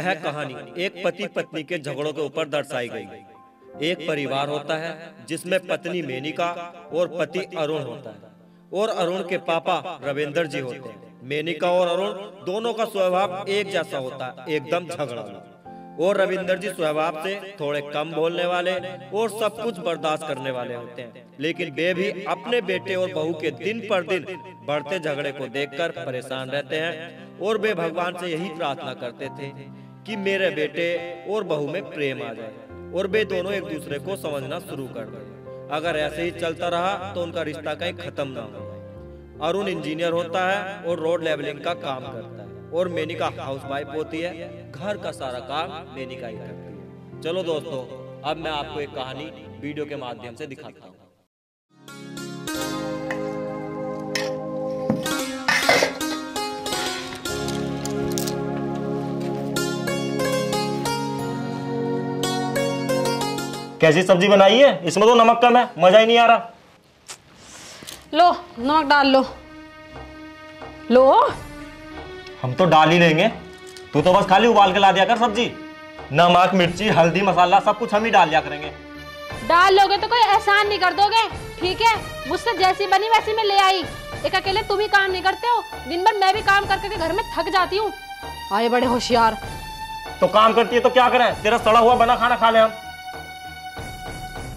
यह कहानी एक पति पत्नी के झगड़ों के ऊपर दर्शाई गई। एक परिवार होता है, जिसमें पत्नी मेनिका और पति अरुण होता है और अरुण के पापा रविंदर जी होते हैं। मेनिका और अरुण दोनों का स्वभाव एक जैसा होता है, एकदम झगड़ा। और रविंदर जी स्वभाव से थोड़े कम बोलने वाले और सब कुछ बर्दाश्त करने वाले होते हैं। लेकिन वे भी अपने बेटे और बहू के दिन पर दिन बढ़ते झगड़े को देखकर परेशान रहते हैं और वे भगवान से यही प्रार्थना करते थे कि मेरे बेटे और बहू में प्रेम आ जाए और वे दोनों एक दूसरे को समझना शुरू कर दें। अगर ऐसे ही चलता रहा तो उनका रिश्ता कहीं खत्म ना हो अरुण इंजीनियर होता है और रोड लेवलिंग का काम करता है और मेनिका हाउस वाइफ होती है। घर का सारा काम मेनिका ही करती है। चलो दोस्तों, अब मैं आपको एक कहानी वीडियो के माध्यम से दिखाता हूँ। कैसी सब्ज़ी बनाई है? इसमें तो नमक कम है मज़ा ही नहीं आ रहा। लो नमक डाल लो। लो। हम तो डाल ही लेंगे। तू तो बस खाली उबाल के ला दिया कर सब्ज़ी। नमक मिर्ची हल्दी मसाला सब कुछ हम ही डाल दिया करेंगे। डाल लोगे तो कोई एहसान नहीं कर दोगे। ठीक है? मुझसे जैसी बनी वैसी मैं ले आई। एक अकेले तुम ही काम नहीं करते हो। दिन भर मैं भी काम कर करके घर में थक जाती हूँ। आए बड़े होशियार। तो काम करती है तो क्या करें? तेरा सड़ा हुआ बना खाना खा ले हम।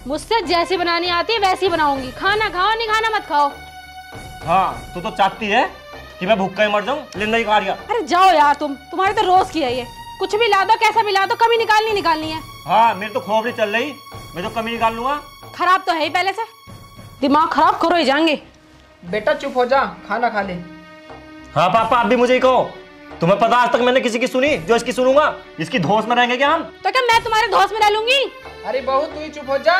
मुझसे जैसी बनानी आती है वैसी बनाऊँगी। खाना खाओ नहीं खाना मत खाओ। हाँ तू तो चाहती है कि मैं भूखा ही मर जाऊँ लिंदा ही खा अरे जाओ यार तुम तुम्हारे तो रोज की है ये। कुछ भी ला दो कैसा भी ला दो कभी निकालनी निकालनी है। हाँ मेरी तो खोपड़ी चल रही मैं तो कमी निकाल लूँगा। खराब तो है ही पहले से। दिमाग खराब करो ही जाएँगे। बेटा चुप हो जा खाना खा ले। हाँ पापा आप भी मुझे ही कहो। तुम्हें पता आज तक मैंने किसी की सुनी जो इसकी सुनूँगा? इसकी धोस में रहेंगे क्या हम? तो क्या मैं तुम्हारे धोस में रह लूँगी? अरे बहू तू ही चुप हो जा।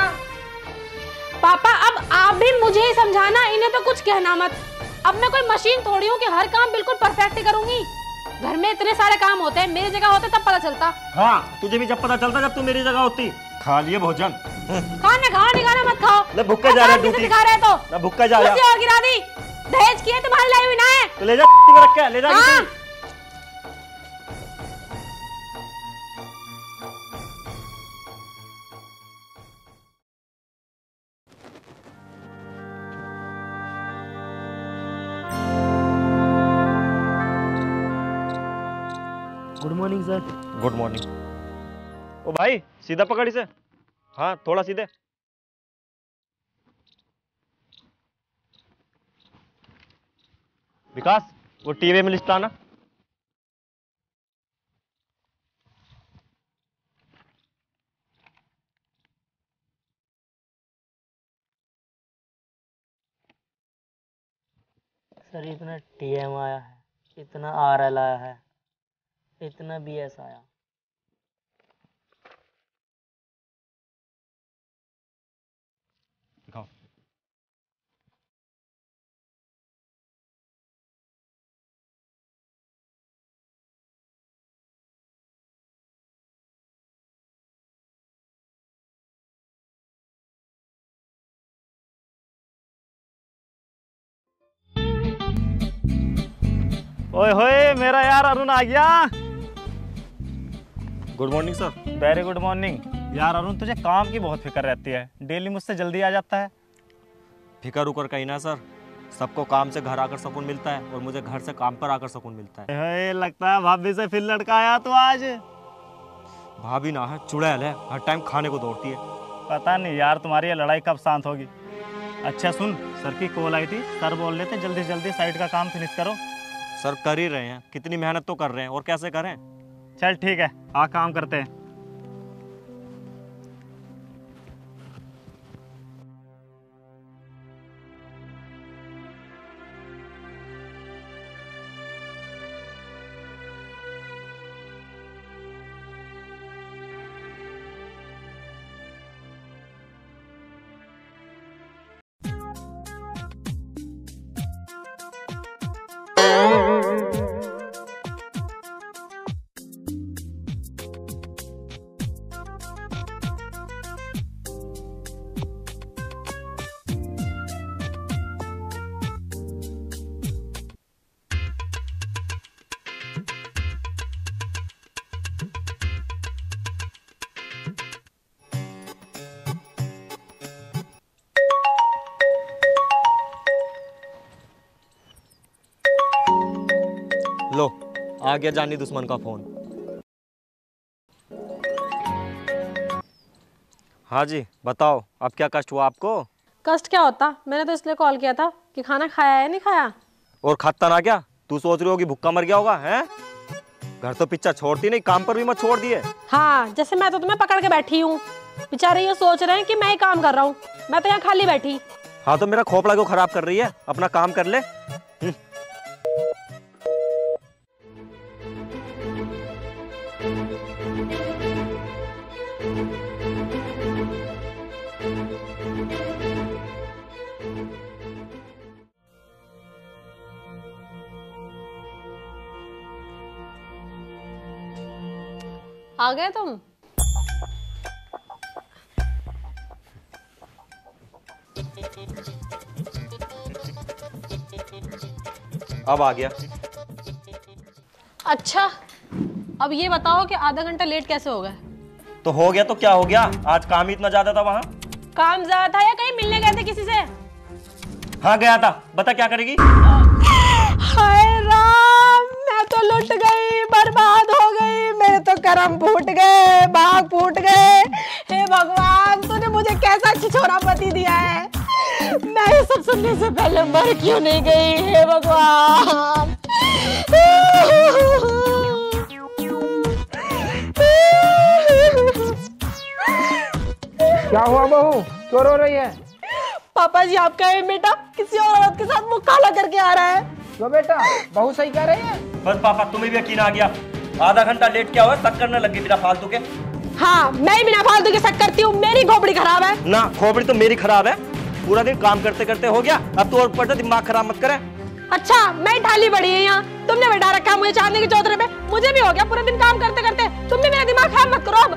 पापा अब आप भी मुझे ही समझाना इन्हें तो कुछ कहना मत। अब मैं कोई मशीन थोड़ी हूँ कि हर काम बिल्कुल परफेक्ट ही करूँगी। घर में इतने सारे काम होते हैं मेरी जगह होते तब पता चलता। हाँ तुझे भी जब पता चलता जब तू मेरी जगह होती। खा लिए भोजन। खाना खाओ खाना मत खाओ। ले भूखे जा रहे ड्यूटी। दिखा रहे तो। ना भूखा जा कुर्सी और गिरा दी। दहेज की है तुम्हारी लाई हुई ना है तो ले जा रख के ले जा सीधा पकड़ इसे। हाँ थोड़ा सीधे। विकास, वो टीवी में लिस्ट आना सर, इतना टीएम आया है, इतना आरएल आया है, इतना बीएस आया। ओए होए मेरा यार अरुण आ गया। Good morning sir very good morning यार अरुण तुझे काम की बहुत फ़िक्र रहती है। डेली मुझसे जल्दी आ जाता है। फिकर उकर कहीं ना सर सबको काम से घर आकर सुकून मिलता है और मुझे घर से काम पर आकर सुकून मिलता है। हे, लगता है भाभी से फिर लड़का आया तो आज। भाभी ना है चुड़ैल है। हर टाइम खाने को दौड़ती है। पता नहीं यार तुम्हारी ये लड़ाई कब शांत होगी। अच्छा सुन सर की कॉल आई थी। सर बोल रहे थे जल्दी जल्दी साइड का काम फिनिश करो। सर कर ही रहे हैं। कितनी मेहनत तो कर रहे हैं। और कैसे करें? चल ठीक है, आ काम करते हैं। आ गया जानी दुश्मन का फ़ोन। हाँ जी बताओ अब क्या कष्ट हुआ आपको? कष्ट क्या होता? मैंने तो इसलिए कॉल किया था कि खाना खाया है नहीं खाया? और खाता ना क्या? तू सोच रही होगी भुक्का मर गया होगा हैं? घर तो पिक्चर छोड़ती नहीं काम पर भी मत छोड़ दिए। हाँ जैसे मैं तो तुम्हें पकड़ के बैठी हूँ। बेचारे ये सोच रहे हैं कि मैं ही काम कर रहा हूँ। मैं तो यहाँ खाली बैठी। हाँ तो मेरा खोपड़ा क्यों खराब कर रही है? अपना काम कर ले। आ गए तुम? अब आ गया। अच्छा अब ये बताओ कि आधा घंटा लेट कैसे हो गए? तो हो गया तो क्या हो गया? आज काम ही इतना ज़्यादा था वहाँ? काम ज़्यादा था या कहीं मिलने गए थे किसी से? हाँ गया था। बता क्या करेगी? हाय राम मैं तो लुट करम फूट गए भाग फूट गए। हे भगवान तूने मुझे कैसा छिछोरा पति दिया है? मैं ये सब सुनने से पहले मर क्यों नहीं गई हे भगवान? क्या हुआ बहू? क्यों रो रही है? पापा जी आपका ये बेटा किसी और औरत के साथ मुँह काला करके आ रहा है। क्यों बेटा? बहू सही कह रही है? बस पापा तुम्हें भी यकीन आ गया। आधा घंटा लेट क्या हुआ? शक करने लगी बिना फालतू के। हाँ मैं ही बिना फालतू के शक करती हूँ। मेरी खोपड़ी खराब है। ना खोपड़ी तो मेरी खराब है। पूरा दिन काम करते करते हो गया। अब तो और ऊपर से दिमाग खराब मत करे। अच्छा मैं ढाली बड़ी है यहाँ। तुमने बैठा रखा मुझे चांदनी के चौधरे पे। मुझे भी हो गया पूरा दिन काम करते करते। तुमने मेरा दिमाग खराब मत करो अब।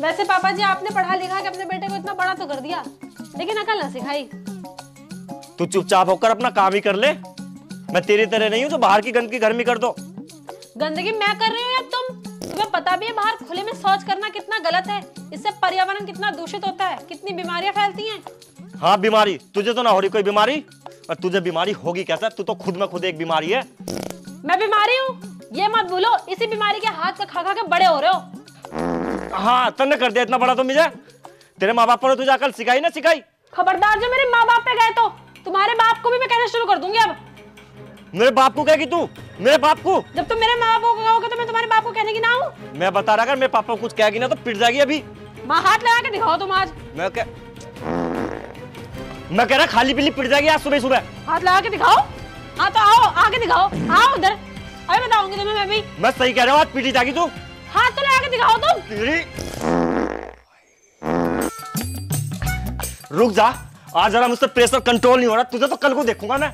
वैसे पापा जी आपने पढ़ा लिखा के अपने बेटे को इतना बड़ा तो कर दिया? लेकिन अकल ना सिखाई। तू चुपचाप होकर अपना काम ही कर ले। मैं तेरी तरह नहीं हूँ जो बाहर की गंदगी घर में कर दो। गंदगी मैं कर रही हूँ या तुम? तुम्हें पता भी है बाहर खुले में शौच करना कितना गलत है। इससे पर्यावरण कितना दूषित होता है। कितनी बीमारियाँ फैलती हैं। हाँ बीमारी। तुझे तो ना हो रही कोई बीमारी? और तुझे बीमारी होगी कैसा? तू तो खुद में खुद एक बीमारी है। मैं बीमारी हूँ? ये मत भूलो इसी बीमारी के हाथ से खा खा के बड़े हो रहे हो। हाँ तन्ने कर दिया इतना बड़ा तो मुझे। तेरे माँ बाप ने तुझे अकल सिखाई ना सिखाई खबरदार जो मेरे माँ बाप पे गए तो तुम्हारे बाप को भी मैं कहना शुरू कर दूँगी अब। मेरे बाप को कहेगी तू? मेरे बाप को? जब तुम मेरे माँ बाप को कहोगे तो मैं तुम्हारे बाप को कहने की ना हूँ। मैं बता रहा अगर मेरे पापा को कुछ कहेगी ना तो पिट जाएगी अभी। माँ हाथ लगा के दिखाओ तुम आज। मैं कह मैं कह रहा खाली पीली पिट जाएगी आज सुबह सुबह हाथ लगा के दिखाओ। हाँ तो आओ आके दिखाओ। आओ उधर। अभी बताऊँगी तुम्हें मैं भी। मैं सही कह रहा हूँ आज पीटी जाएगी तू। हाथ तो लगा के दिखाओ तुम। तेरी रुक जा आज जरा मुझसे प्रेशर कंट्रोल नहीं हो रहा तुझे तो कल को देखूँगा मैं।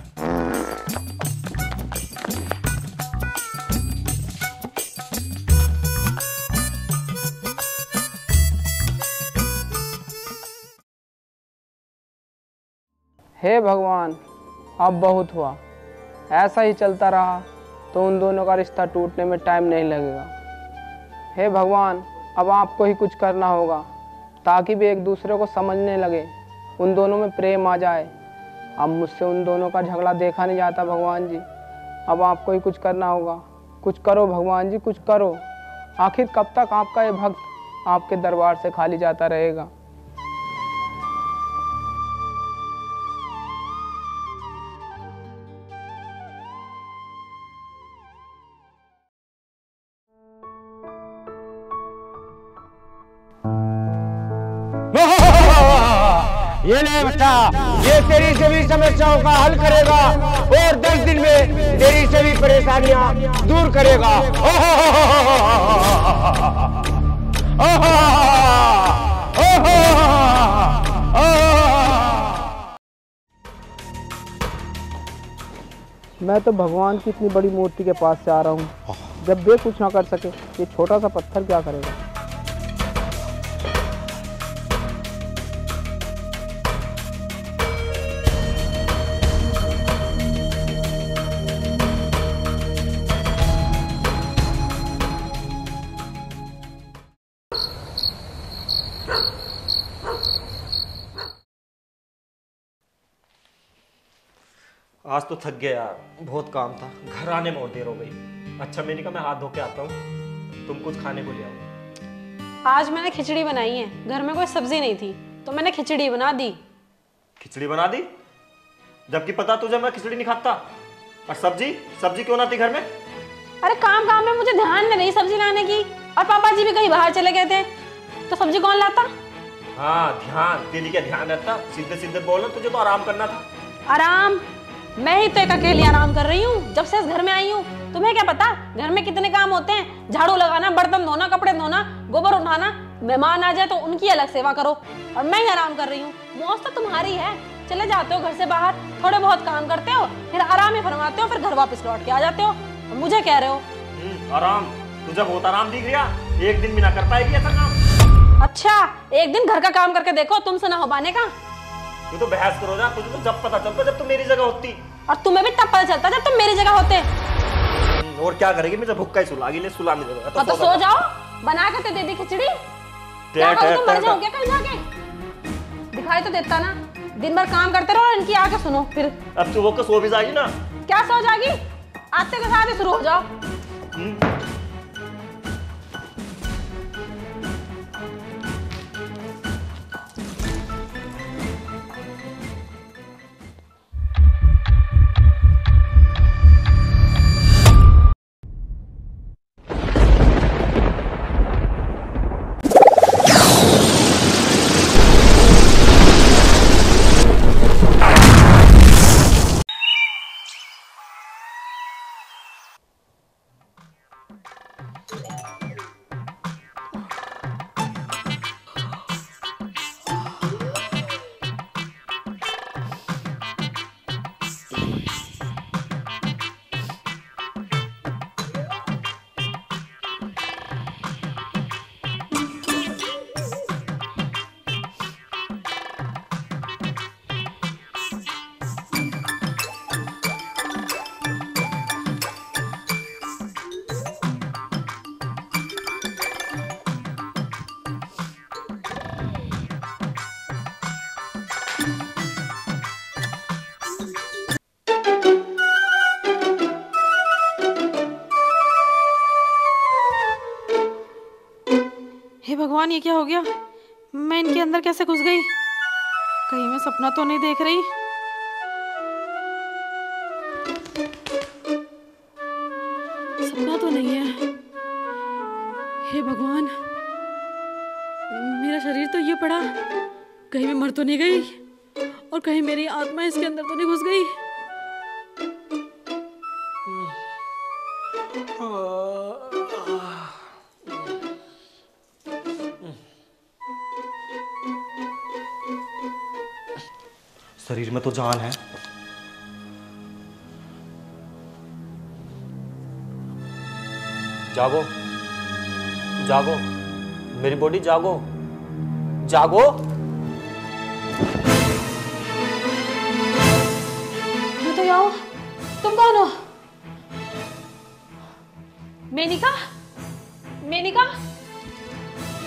हे भगवान अब बहुत हुआ। ऐसा ही चलता रहा तो उन दोनों का रिश्ता टूटने में टाइम नहीं लगेगा। हे भगवान, अब आपको ही कुछ करना होगा, ताकि वे एक दूसरे को समझने लगे, उन दोनों में प्रेम आ जाए। अब मुझसे उन दोनों का झगड़ा देखा नहीं जाता भगवान जी। अब आपको ही कुछ करना होगा। कुछ करो भगवान जी, कुछ करो। आखिर कब तक आपका ये भक्त आपके दरबार से खाली जाता रहेगा? बच्चा ये तेरी सभी समस्याओं का हल करेगा और दस दिन में तेरी सभी परेशानियाँ दूर करेगा मैं तो भगवान की इतनी बड़ी मूर्ति के पास से आ रहा हूँ जब वे कुछ ना कर सके ये छोटा सा पत्थर क्या करेगा आज तो थक गया यार बहुत काम था घर आने में और देर हो गई। अच्छा मैंने कहा मैं हाथ धो के आता हूँ तुम कुछ खाने को ले आओ। आज मैंने खिचड़ी बनाई है घर में कोई सब्ज़ी नहीं थी तो मैंने खिचड़ी बना दी। खिचड़ी बना दी? जबकि पता तुझे मैं खिचड़ी नहीं खाता। और सब्ज़ी? सब्ज़ी क्यों ना थी घर में? अरे काम काम में मुझे ध्यान में नहीं सब्ज़ी लाने की। और पापा जी भी कहीं बाहर चले गए थे तो सब्ज़ी कौन लाता? हाँ ध्यान तेरी क्या ध्यान रहता? सीधे सीधे बोलना तुझे तो आराम करना था। आराम? मैं ही तो एक अकेली आराम कर रही हूँ। जब से इस घर में आई हूँ तुम्हें क्या पता? घर में कितने काम होते हैं? झाड़ू लगाना बर्तन धोना कपड़े धोना गोबर उठाना मेहमान आ जाए तो उनकी अलग सेवा करो। और मैं ही आराम कर रही हूँ। मौज तो तुम्हारी है। चले जाते हो घर से बाहर थोड़े बहुत काम करते हो फिर आराम ही फरमाते हो फिर घर वापस लौट के आ जाते हो। और मुझे कह रहे हो? हम्म, आराम। तुझे बहुत आराम दिख रहा एक दिन भी ना कर पाएगी ऐसा काम। अच्छा एक दिन घर का काम करके देखो तुमसे ना हो पाने का। तू तो बहस करो जा तुझे तो जब पता चलता जब तुम मेरी जगह होती। और तुम्हें भी तब पता चलता जब तुम मेरी जगह होते। हम्म, और क्या करेगी? मुझे भुक्का ही सुलागी ले सुला नहीं देगा हाँ तो सो जाओ बना के तो दे दी खिचड़ी। क्या टे- करो टे- तुम मर जाओगे कहीं जाके। दिखाई तो देता ना दिन भर काम करते रहो और इनकी आके सुनो फिर। अब तू होकर सो भी जाएगी ना। क्या सो जागी आते के साथ ही शुरू हो जाओ। भगवान ये क्या हो गया? मैं इनके अंदर कैसे घुस गई? कहीं मैं सपना तो नहीं देख रही। सपना तो नहीं है। हे भगवान, मेरा शरीर तो ये पड़ा। कहीं मैं मर तो नहीं गई, और कहीं मेरी आत्मा इसके अंदर तो नहीं घुस गई। शरीर में तो जान है। जागो। जागो। मेरी बॉडी जागो। जागो। मैं तो यहाँ हूँ तुम कौन हो? मेनिका? मेनिका?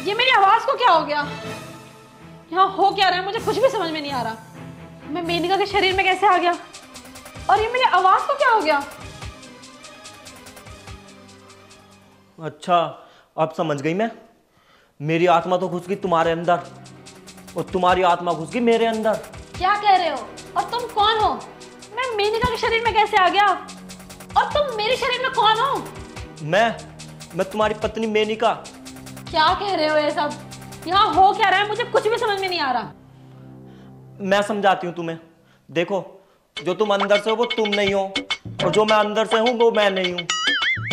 ये मेरी आवाज़ को क्या हो गया? यहाँ हो क्या रहा है? मुझे कुछ भी समझ में नहीं आ रहा। मैं मेनिका के शरीर में कैसे आ गया? और ये मेरी आवाज़ को क्या हो गया? अच्छा अब समझ गई मैं। मेरी आत्मा तो घुस गई तुम्हारे अंदर और तुम्हारी आत्मा घुस गई मेरे अंदर। क्या कह रहे हो? और तुम कौन हो? मैं मेनिका के शरीर में कैसे आ गया? और तुम मेरे शरीर में कौन हो? मैं? मैं तुम्हारी पत्नी मेनिका। क्या कह रहे हो ये सब? यहाँ हो क्या रहा है? मुझे कुछ भी समझ में नहीं आ रहा। मैं समझाती हूँ तुम्हें। देखो जो तुम अंदर से हो वो तुम नहीं हो। और जो मैं अंदर से हूँ वो मैं नहीं हूँ।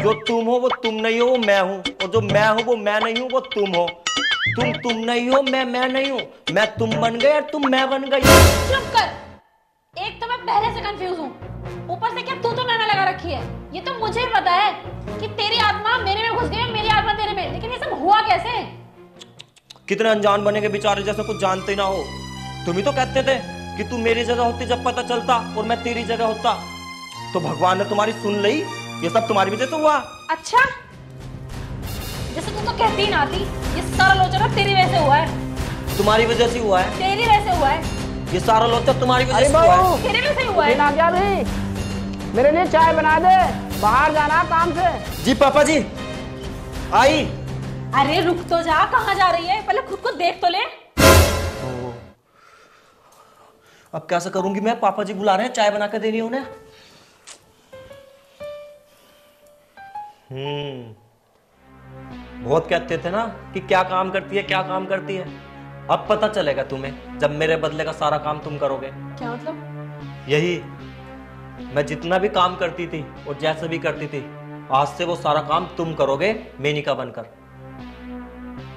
जो तुम हो वो तुम नहीं हो वो मैं हूँ। और जो मैं हूँ वो मैं नहीं हूँ वो तुम हो। तुम तुम नहीं हो मैं मैं नहीं हूँ। मैं तुम बन गए और तुम मैं बन गई। चुप कर। एक तो मैं पहले से कंफ्यूज हूँ। ऊपर से क्या तू तो मैंने लगा रखी है? ये तो मुझे भी पता है कि तेरी आत्मा मेरे में घुस गई है मेरी आत्मा तेरे में लेकिन ये सब हुआ कैसे? कितने अनजान बने के बेचारे जैसे कुछ जानते ना हो। तुम ही तो कहते थे कि तू मेरी जगह होती जब पता चलता और मैं तेरी जगह होता। तो भगवान ने तुम्हारी सुन ली ये सब तुम्हारी वजह से हुआ। अच्छा? जैसे तू तो कहती ना थी ये सारा लोचना तेरी वजह से हुआ है। तुम्हारी वजह से हुआ है। तेरी वजह से हुआ है। ये सारा लोचा तुम्हारी वजह से हुआ है। तेरी वजह से हुआ है। ना क्या भाई? मेरे लिए चाय बना दे। बाहर जाना काम से। जी पापा जी आई। अरे रुक तो जा कहाँ जा रही है? पहले खुद को देख तो ले। अब कैसे करूँगी मैं? पापा जी बुला रहे हैं चाय बना के देनी उन्हें। हम्म। बहुत कहते थे ना कि क्या काम करती है क्या काम करती है। अब पता चलेगा तुम्हें जब मेरे बदले का सारा काम तुम करोगे। क्या मतलब? यही मैं जितना भी काम करती थी और जैसे भी करती थी आज से वो सारा काम तुम करोगे मेनिका बनकर।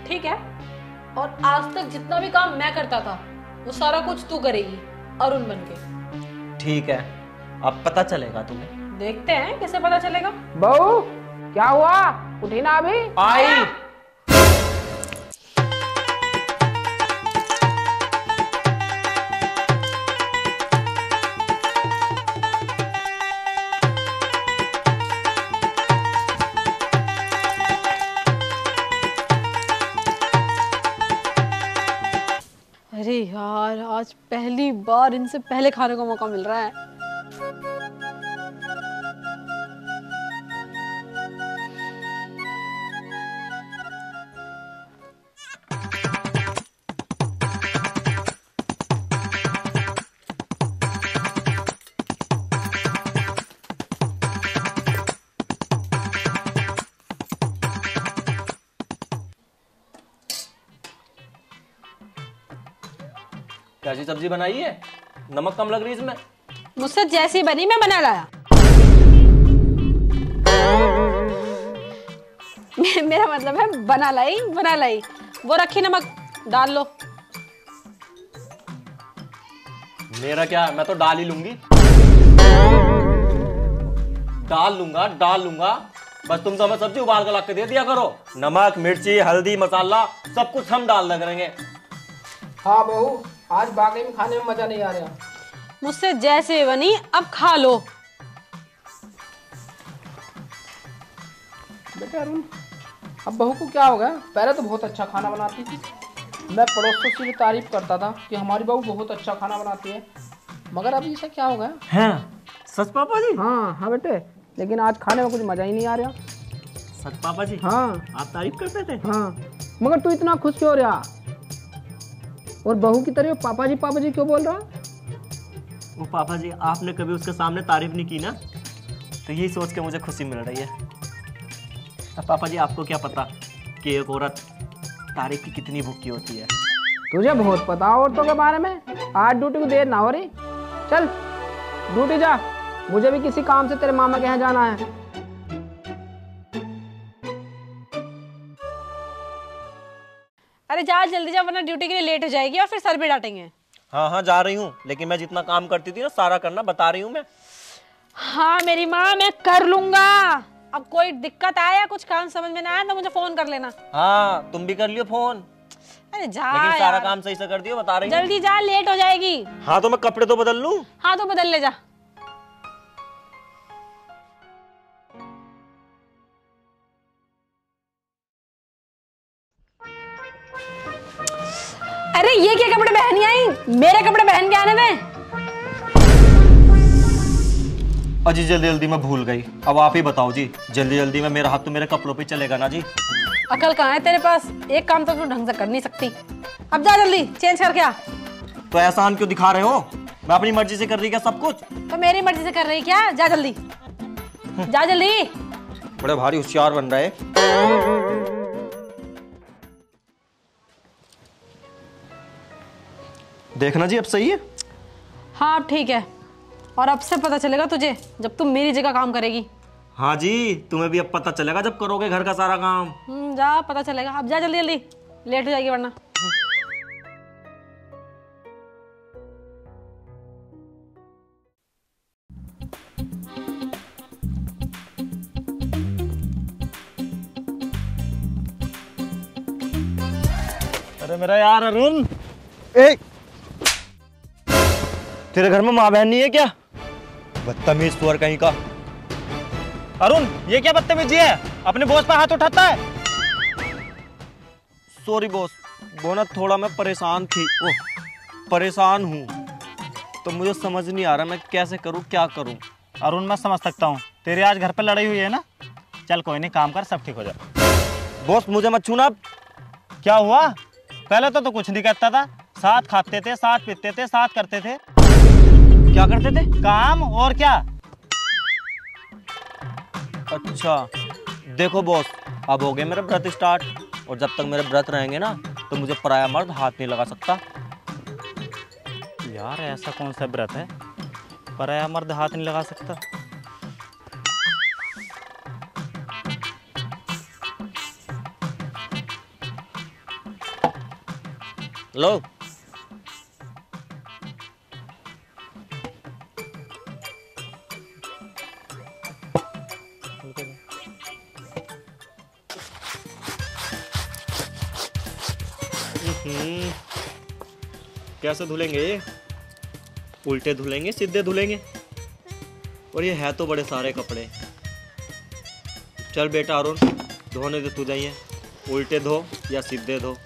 ठीक है और आज तक जितना भी काम मैं करता था वो सारा कुछ तू करेगी। अरुण बन के ठीक है अब पता चलेगा तुम्हें। देखते हैं कैसे पता चलेगा? बहू क्या हुआ? उठी ना अभी। आई। यार आज पहली बार इनसे पहले खाने का मौका मिल रहा है। सब्ज़ी बनाई है नमक कम लग रही है इसमें। मुझसे जैसी बनी मैं बना लाया। मेरा मतलब है बना लाई बना लाई। वो रखी नमक डाल लो। मेरा क्या मैं तो डाल ही लूँगी। डाल लूँगा डाल लूँगा। बस तुम तो हमें सब्ज़ी उबाल कर ला के दे दिया करो। नमक मिर्ची हल्दी मसाला सब कुछ हम डाल लग करेंगे। हाँ बहू। आज बाकी में खाने में मज़ा नहीं आ रहा। मुझसे जैसे बनी अब खा लो। बेटे अरुण अब बहू को क्या हो गया? पहले तो बहुत अच्छा खाना बनाती थी। मैं पड़ोसों से भी तारीफ़ करता था कि हमारी बहू बहुत अच्छा खाना बनाती है। मगर अभी इसे क्या हो गया? हैं? सच पापा जी? हाँ हाँ बेटे लेकिन आज खाने में कुछ मज़ा ही नहीं आ रहा। सच पापा जी? हाँ। आप तारीफ़ करते थे? हाँ। मगर तू इतना खुश क्यों हो रहा? और बहू की तरह पापा जी पापा जी क्यों बोल रहा? वो पापा जी आपने कभी उसके सामने तारीफ़ नहीं की ना? तो यही सोच के मुझे खुशी मिल रही है। अब पापा जी आपको क्या पता कि एक औरत तारीफ़ की कितनी भूखी होती है? तुझे बहुत पता औरतों के बारे में। आज ड्यूटी को देर ना हो रही। चल ड्यूटी जा। मुझे भी किसी काम से तेरे मामा के यहाँ जाना है। अरे जा जल्दी जा वरना ड्यूटी के लिए लेट हो जाएगी और फिर सर भी डांटेंगे। हाँ हाँ जा रही हूँ लेकिन मैं जितना काम करती थी ना सारा करना बता रही हूँ मैं। हाँ मेरी माँ मैं कर लूँगा। अब कोई दिक्कत आया कुछ काम समझ में ना आया तो मुझे फ़ोन कर लेना। हाँ तुम भी कर लियो फ़ोन अरे जा लेकिन सारा काम सही से कर दियो बता रही हूँ। जल्दी जा लेट हो जाएगी। हाँ तो मैं कपड़े तो बदल लूँ। हाँ तो बदल ले जा। अरे ये क्या कपड़े पहन आई? मेरे कपड़े पहन के आने में? अजी जल्दी जल्दी मैं भूल गई। अब आप ही बताओ जी जल्दी जल्दी में मेरा हाथ तो मेरे कपड़ों पे चलेगा ना जी? अकल कहाँ है तेरे पास? एक काम तो तू ढंग से कर नहीं सकती। अब जा जल्दी चेंज कर क्या तो एहसान क्यों दिखा रहे हो? मैं अपनी मर्ज़ी से कर रही क्या सब कुछ? तो मेरी मर्ज़ी से कर रही क्या? जा जल्दी। जा जल्दी। बड़े भारी होशियार बन रहे। देखना जी अब सही है? हाँ अब ठीक है। और अब से पता चलेगा तुझे जब तुम मेरी जगह काम करेगी। हाँ जी तुम्हें भी अब पता चलेगा जब करोगे घर का सारा काम। हम्म, जा पता चलेगा। अब जा जल्दी जल्दी। लेट हो जाएगी वरना। अरे मेरा यार अरुण। एक तेरे घर में माँ बहन नहीं है क्या? बदतमीज सुअर कहीं का। अरुण ये क्या बदतमीजी है? अपने बॉस पर हाथ उठाता है। सॉरी बॉस वो ना थोड़ा मैं परेशान थी। ओ परेशान हूँ। तो मुझे समझ नहीं आ रहा मैं कैसे करूँ क्या करूँ। अरुण मैं समझ सकता हूँ। तेरे आज घर पर लड़ाई हुई है ना? चल कोई नहीं काम कर सब ठीक हो जाए बॉस मुझे मत छूना। क्या हुआ? पहले तो तो कुछ नहीं करता था। साथ खाते थे साथ पीते थे साथ करते थे। क्या करते थे? काम और क्या? अच्छा देखो बॉस अब हो गए मेरे व्रत स्टार्ट और जब तक मेरे व्रत रहेंगे ना तो मुझे पराया मर्द हाथ नहीं लगा सकता। यार, ऐसा कौन सा व्रत है? पराया मर्द हाथ नहीं लगा सकता। लो कैसे धुलेंगे ये? उल्टे धुलेंगे, सीधे धुलेंगे। और ये है तो बड़े सारे कपड़े। चल बेटा अरुण, धोने दे तू जाइए। उल्टे धो या सीधे धो।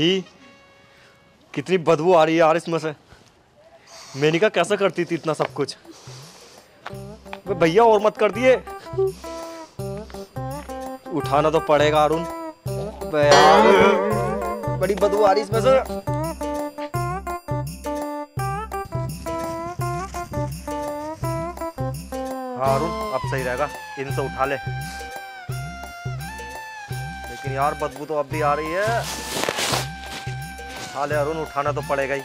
छी कितनी बदबू आ रही है यार इसमें से। मेनिका कैसे करती थी इतना सब कुछ? भैया और मत कर दिए। उठाना तो पड़ेगा अरुण। बड़ी बदबू आ रही इसमें से। हाँ अरुण, अब सही रहेगा। इनसे उठा ले। लेकिन यार बदबू तो अब भी आ रही है। उठा ले अरुण उठाना तो पड़ेगा ही।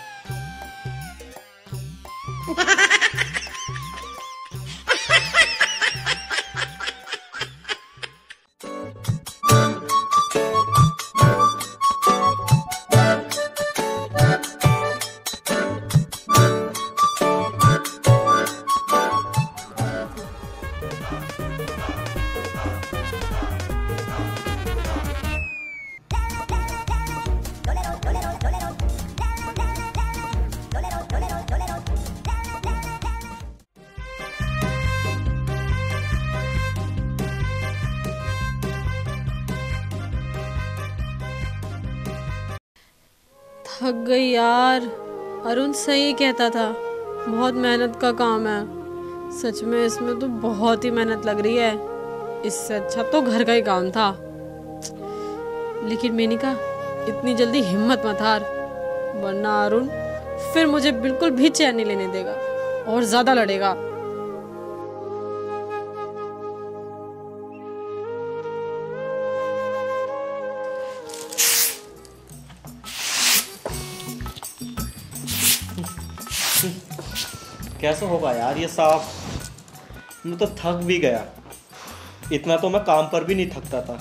गई यार। अरुण सही कहता था, बहुत मेहनत का काम है। सच में इसमें तो बहुत ही मेहनत लग रही है। इससे अच्छा तो घर का ही काम था। लेकिन मैंने कहा इतनी जल्दी हिम्मत मत हार, वरना अरुण फिर मुझे बिल्कुल भी चैन नहीं लेने देगा और ज़्यादा लड़ेगा। कैसे होगा यार, ये साफ़। मैं तो थक भी गया। इतना तो मैं काम पर भी नहीं थकता था।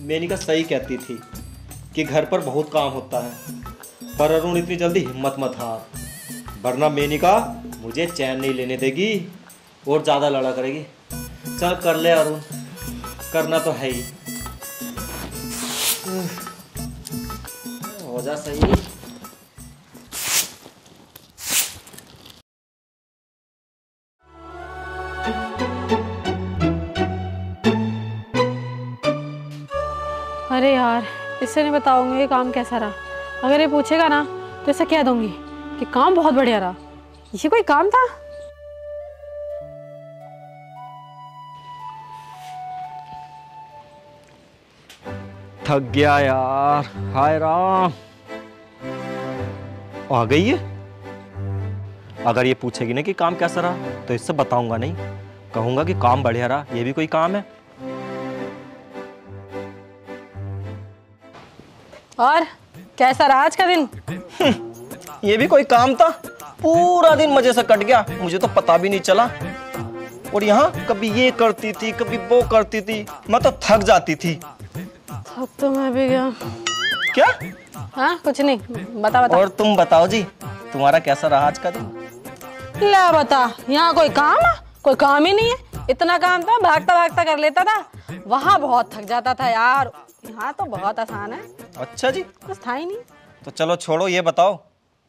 मेनिका सही कहती थी कि घर पर बहुत काम होता है, पर अरुण इतनी जल्दी हिम्मत मत हार, वरना मेनिका मुझे चैन नहीं लेने देगी और ज़्यादा लड़ा करेगी। चल, कर ले अरुण। करना तो है ही। हो जा सही। अरे यार, इससे नहीं बताऊँगी काम कैसा रहा। अगर ये पूछेगा ना तो इसे कह दूँगी कि काम बहुत बढ़िया रहा। ये कोई काम था? थक गया यार। हाय राम। आ गई है? अगर ये पूछेगी ना कि काम कैसा रहा तो इससे बताऊँगा नहीं। कहूँगा कि काम बढ़िया रहा, ये भी कोई काम है। और कैसा रहा आज का दिन? ये भी कोई काम था? पूरा दिन मज़े से कट गया। मुझे तो पता भी नहीं चला। और यहाँ कभी ये करती थी कभी वो करती थी। मैं तो थक जाती थी। अब तो मैं भी गया। क्या? हाँ कुछ नहीं। बता बता। और तुम बताओ जी तुम्हारा कैसा रहा आज का दिन? ले बता यहाँ कोई काम है? कोई काम ही नहीं है। इतना काम था भागता भागता कर लेता था। वहाँ बहुत थक जाता था यार। यहाँ तो बहुत आसान है। अच्छा जी। कुछ था ही नहीं। तो चलो छोड़ो ये बताओ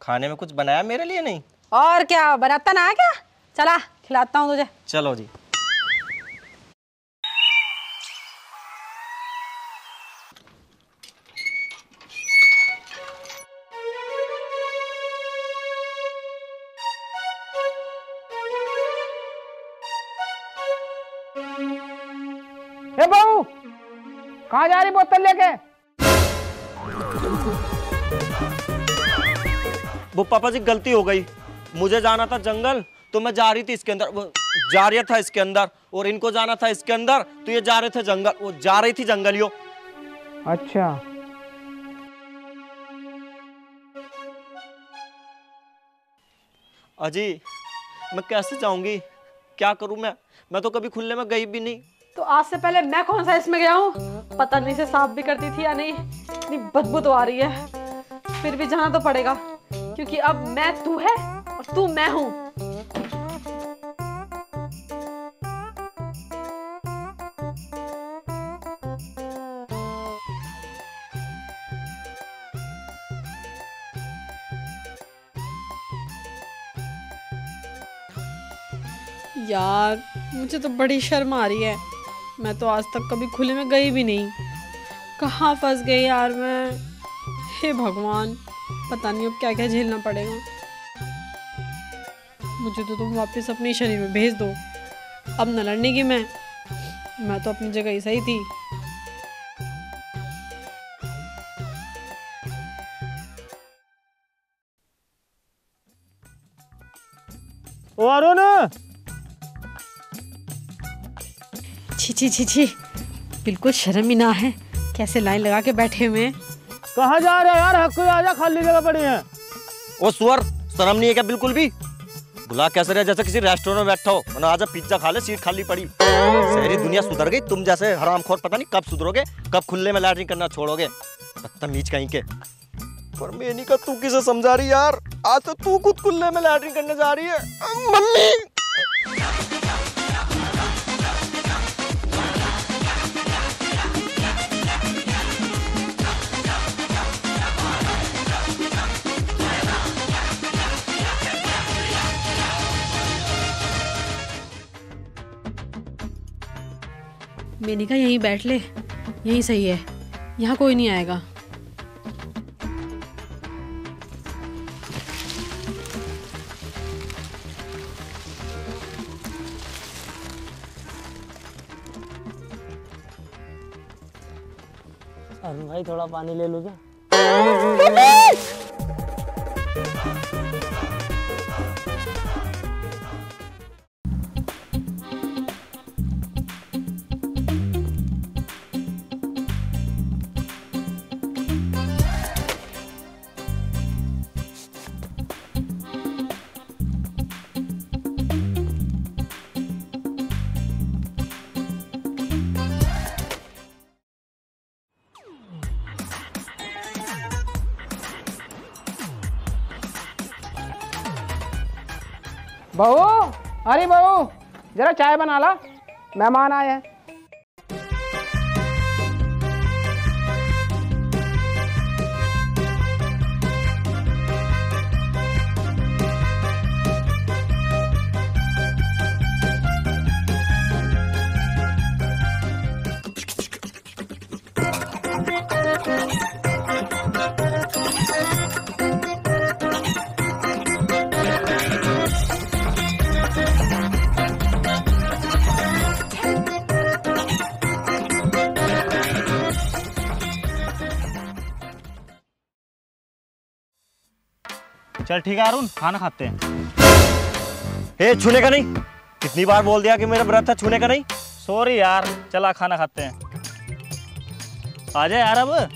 खाने में कुछ बनाया मेरे लिए नहीं? और क्या बनाता ना क्या? चला खिलाता हूँ तुझे। चलो जी। हे बहू कहाँ जा रही बोतल लेके? वो पापा जी गलती हो गई। मुझे जाना था जंगल तो मैं जा रही थी इसके अंदर। वो जा रहा था इसके अंदर और इनको जाना था इसके अंदर तो ये जा रहे थे जंगल वो जा रही थी जंगलियों। अच्छा। अजी मैं कैसे जाऊँगी? क्या करूँ मैं? मैं तो कभी खुले में गई भी नहीं। तो आज से पहले मैं कौन सा इसमें गया हूँ? पता नहीं से साफ़ भी करती थी या नहीं। इतनी बदबू तो आ रही है। फिर भी जाना तो पड़ेगा। क्योंकि अब मैं तू है और तू मैं हूँ। यार, मुझे तो बड़ी शर्म आ रही है। मैं तो आज तक कभी खुले में गई भी नहीं। कहाँ फंस गई यार मैं? हे भगवान। पता नहीं अब क्या क्या झेलना पड़ेगा। मुझे तो तुम वापस अपने शरीर में भेज दो। अब न लड़ने की मैं। मैं तो अपनी जगह ही सही थी। ओ अरुण! छी छी छी छी। बिल्कुल शर्म ही ना है कैसे लाइन लगा के बैठे हुए हैं? कहाँ जा रहे यार? हक आजा खाली जगह पड़ी है। ओ सुअर, शर्म नहीं है क्या बिल्कुल भी? बुला कैसे रहे? जैसे किसी रेस्टोरेंट में बैठा हो। वरना आजा पिज्जा खा ले सीट खाली पड़ी। शहरी दुनिया सुधर गई। तुम जैसे हरामखोर, पता नहीं कब सुधरोगे, कब खुले में लैटरिन करना छोड़ोगे। बदतमीज कहीं के। पर मैनी का तू किसे समझा रही यार? आज तो तू खुद खुले में लैटरिन करने जा रही है। मम्मी! मैंने कहा यहीं बैठ ले। यहीं सही है। यहाँ कोई नहीं आएगा। अरुण भाई, थोड़ा पानी ले लो क्या? अरे बहू जरा चाय बना ला मेहमान आए हैं। चल ठीक है अरुण खाना खाते हैं। हे छूने का नहीं? कितनी बार बोल दिया कि मेरा व्रत था छूने का नहीं? सॉरी यार चला खाना खाते हैं। आ जाए यार अब।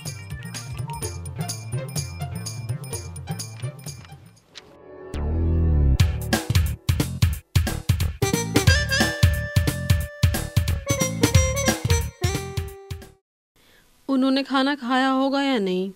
उन्होंने खाना खाया होगा या नहीं?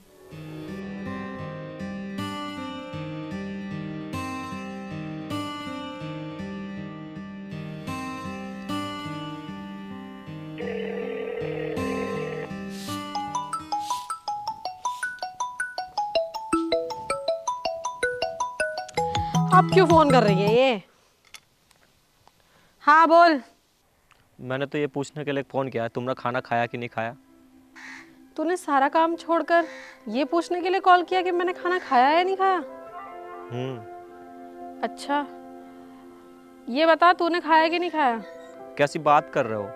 आप क्यों फ़ोन कर रही है ये? हाँ बोल। मैंने तो ये पूछने के लिए फ़ोन किया है। तुमने खाना खाया कि नहीं खाया? तूने सारा काम छोड़कर ये पूछने के लिए कॉल किया कि मैंने खाना खाया या नहीं खाया? हम्म। अच्छा। ये बता तूने खाया कि नहीं खाया? कैसी बात कर रहे हो?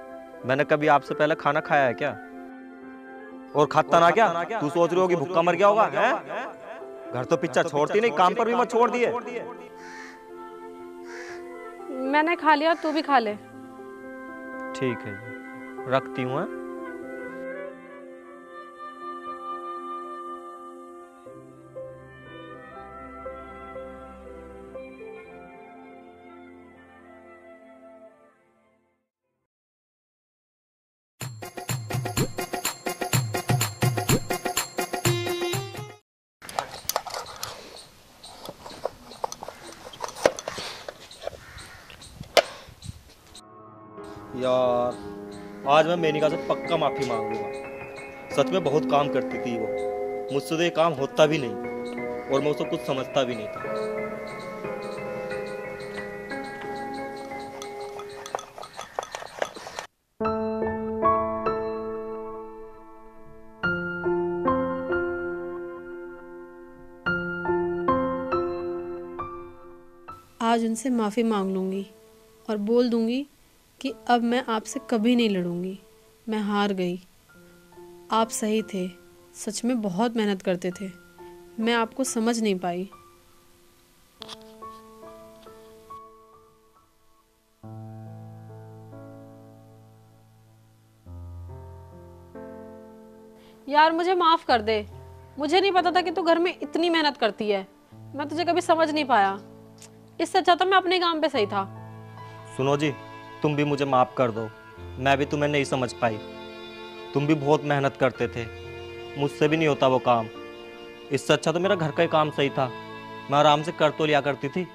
मैंने कभी आपसे पहले खाना खाया है क्या? और खाता ना क्या तू सोच रही हो कि भूखा मर गया होगा घर तो पिक्चर छोड़ती नहीं काम पर भी मत छोड़ दिए। मैंने खा लिया तू भी खा ले ठीक है। रखती हूँ मेनिका से पक्का माफ़ी मांग लूँगा सच में बहुत काम करती थी वो। मुझसे तो ये काम होता भी नहीं और मैं उसको कुछ समझता भी नहीं था। आज उनसे माफ़ी मांग लूँगी और बोल दूँगी कि अब मैं आपसे कभी नहीं लड़ूँगी। मैं हार गई। आप सही थे। सच में बहुत मेहनत करते थे। मैं आपको समझ नहीं पाई। यार मुझे माफ़ कर दे। मुझे नहीं पता था कि तू घर में इतनी मेहनत करती है। मैं तुझे कभी समझ नहीं पाया। इससे अच्छा तो मैं अपने काम पे सही था। सुनो जी तुम भी मुझे माफ़ कर दो। मैं भी तुम्हें नहीं समझ पाई। तुम भी बहुत मेहनत करते थे। मुझसे भी नहीं होता वो काम। इससे अच्छा तो मेरा घर का ही काम सही था। मैं आराम से कर तो लिया करती थी।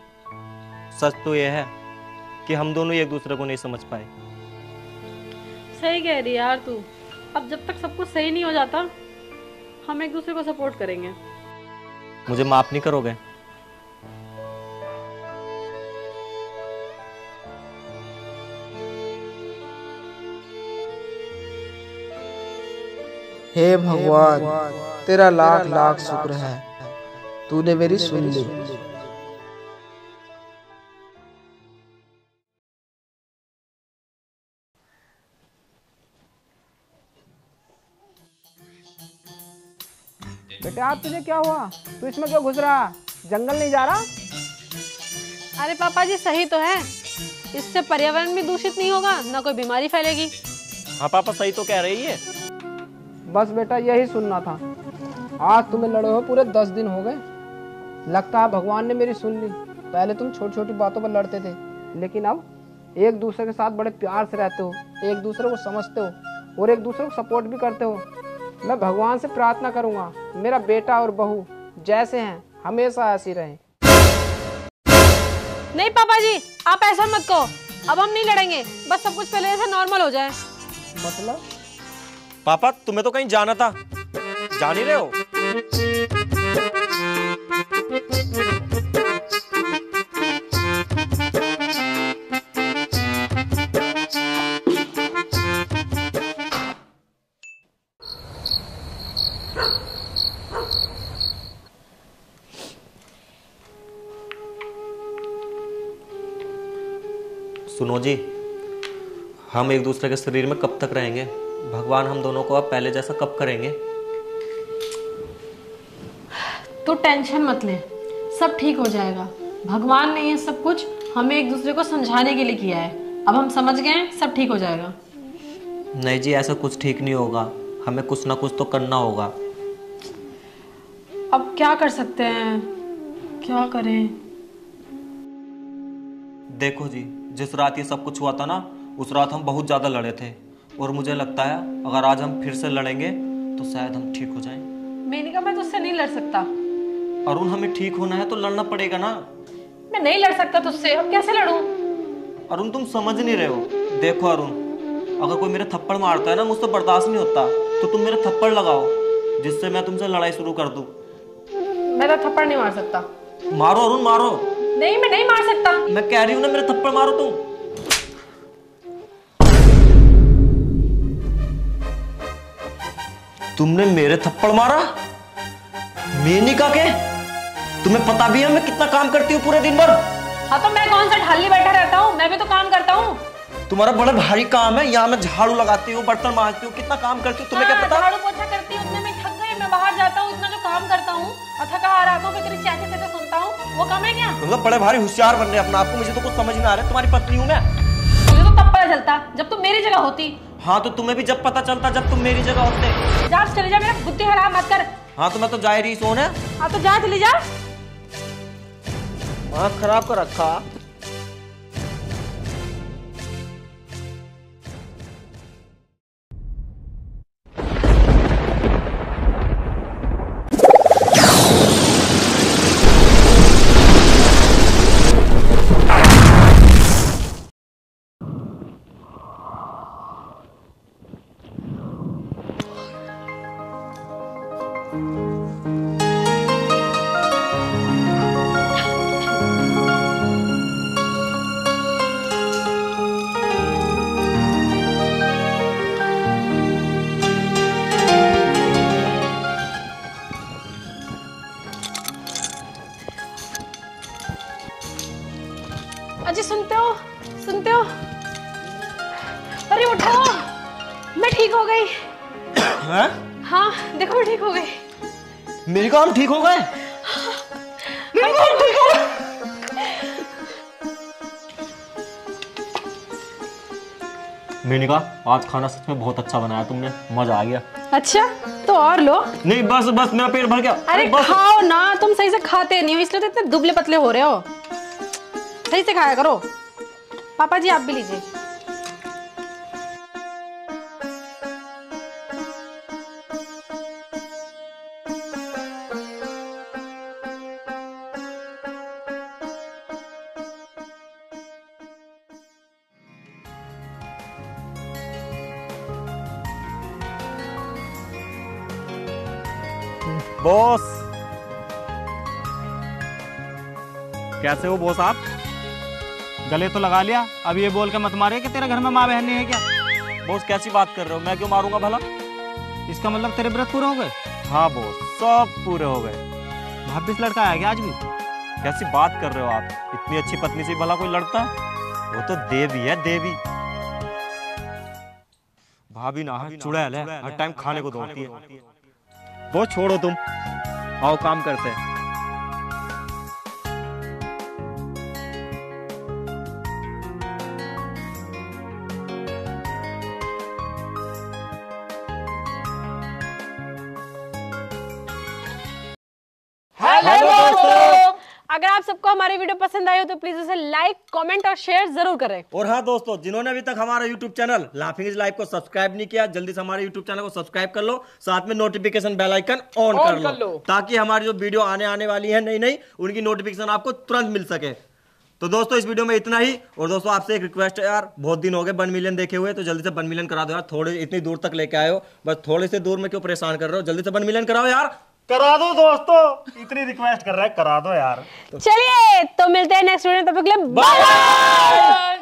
सच तो यह है कि हम दोनों एक दूसरे को नहीं समझ पाए। सही कह रही यार तू। अब जब तक सब कुछ सही नहीं हो जाता हम एक दूसरे को सपोर्ट करेंगे। मुझे माफ़ नहीं करोगे? हे भगवान तेरा लाख लाख शुक्र है। तूने मेरी सुन ली। बेटे आज तुझे क्या हुआ? तू इसमें क्यों घुस रहा? जंगल नहीं जा रहा? अरे पापा जी सही तो है। इससे पर्यावरण भी दूषित नहीं होगा ना कोई बीमारी फैलेगी। हाँ पापा सही तो कह रही है बस बेटा यही सुनना था। आज तुम्हें लड़े हो पूरे दस दिन हो गए। लगता है भगवान ने मेरी सुन ली। पहले तुम छोटी छोटी बातों पर लड़ते थे लेकिन अब एक दूसरे के साथ बड़े प्यार से रहते हो एक दूसरे को समझते हो और एक दूसरे को सपोर्ट भी करते हो। मैं भगवान से प्रार्थना करूँगा मेरा बेटा और बहू जैसे हैं हमेशा ऐसी रहें। नहीं पापा जी आप ऐसा मत कहो। अब हम नहीं लड़ेंगे। बस सब कुछ पहले जैसे नॉर्मल हो जाए। मतलब? पापा, तुम्हें तो कहीं जाना था। जान ही रहे हो? सुनो जी, हम एक दूसरे के शरीर में कब तक रहेंगे? भगवान हम दोनों को अब पहले जैसा कब करेंगे? तो टेंशन मत ले सब ठीक हो जाएगा। भगवान ने ये सब कुछ हमें एक दूसरे को समझाने के लिए किया है। अब हम समझ गए हैं, सब ठीक हो जाएगा। नहीं जी ऐसा कुछ ठीक नहीं होगा। हमें कुछ ना कुछ तो करना होगा। अब क्या कर सकते हैं? क्या करें? देखो जी जिस रात ये सब कुछ हुआ था ना उस रात हम बहुत ज़्यादा लड़े थे। और मुझे लगता है अगर आज हम फिर से लड़ेंगे तो शायद हम ठीक हो जाएँ। मेनिका मैं तुझसे नहीं लड़ सकता। अरुण हमें ठीक होना है तो लड़ना पड़ेगा ना? मैं नहीं लड़ सकता तुझसे अब कैसे लड़ूं? अरुण तुम समझ नहीं रहे हो। देखो अरुण अगर कोई मेरे थप्पड़ मारता है ना मुझसे बर्दाश्त नहीं होता तो तुम मेरे थप्पड़ लगाओ जिससे मैं तुमसे लड़ाई शुरू कर दूँ। मैं तो थप्पड़ नहीं मार सकता। मारो अरुण मारो। नहीं मैं नहीं मार सकता। मैं कह रही हूँ ना मेरे थप्पड़ मारो तुम। तुमने मेरे थप्पड़ मारा? मेनिका के तुम्हें पता भी है मैं कितना काम करती हूँ पूरे दिन भर? हाँ तो मैं कौन सा ढाली बैठा रहता हूँ? मैं भी तो काम करता हूँ। तुम्हारा बड़ा भारी काम है यहाँ मैं झाड़ू लगाती हूँ बर्तन मांजती हूँ कितना काम करती हूँ तुम्हें क्या हाँ, पता? झाड़ू पोछा करती हूँ उतने में थक गई मैं बाहर जाता हूँ इतना जो काम करता हूँ और थका आ रहा हूँ फिर तेरी चैचे चैचे सुनता हूँ वो कम है क्या? तुम तो बड़े भारी होशियार बन रहे अपना आपको मुझे तो कुछ समझ नहीं आ रहा है तुम्हारी पत्नी हूँ मैं। मुझे तो तब पता चलता जब तुम मेरी जगह होती हाँ तो तुम्हें भी जब पता चलता जब तुम मेरी जगह होते। जा चले जा मेरा बुद्धि हराम मत कर। हाँ तो मैं तो जा रही सोने हाँ। तो जा चली जा। खराब कर रखा। आज खाना सच में बहुत अच्छा बनाया तुमने मज़ा आ गया। अच्छा तो और लो। नहीं बस बस मेरा पेट भर गया। अरे खाओ ना तुम सही से खाते नहीं हो इसलिए तो इतने दुबले पतले हो रहे हो। सही से खाया करो। पापा जी आप भी लीजिए। कैसे हो बोस आप? गले तो लगा लिया अब ये बोल के मत मारे कि तेरे घर में माँ बहन नहीं है क्या? बॉस कैसी बात कर रहे हो? मैं क्यों मारूँगा भला? इसका मतलब तेरे व्रत पूरे हो गए? हाँ बॉस सब पूरे हो गए। भाभी लड़का आया क्या आज भी? कैसी बात कर रहे हो आप? इतनी अच्छी पत्नी से भला कोई लड़ता? है वो तो देवी है देवी। भाभी ना चुड़ैल है हर टाइम खाने को दौड़ती है। वो छोड़ो तुम। आओ काम करते हैं। हमारे वीडियो पसंद आई हो तो प्लीज़ उसे लाइक कमेंट और शेयर ज़रूर करें। और हाँ दोस्तों जिन्होंने अभी तक हमारा यूट्यूब चैनल लाफिंग लाइफ को सब्सक्राइब नहीं किया जल्दी से हमारे यूट्यूब चैनल को सब्सक्राइब कर लो साथ में नोटिफिकेशन बेल आइकन ऑन कर, कर लो। ताकि हमारी जो वीडियो आने आने वाली है नई नई उनकी नोटिफिकेशन आपको तुरंत मिल सके। तो दोस्तों इस वीडियो में इतना ही और दोस्तों आपसे एक रिक्वेस्ट है यार बहुत दिन हो गए बन मिलियन देखे हुए तो जल्दी से बन मिलियन करा दो यार थोड़े इतनी दूर तक लेके आए हो बस थोड़े से दूर में क्यों परेशान कर रहे हो? जल्दी से बन मिलियन कराओ यार। करा दो दोस्तों। इतनी रिक्वेस्ट कर रहा है करा दो यार। चलिए तो मिलते हैं नेक्स्ट वीडियो तब तक के लिए बाय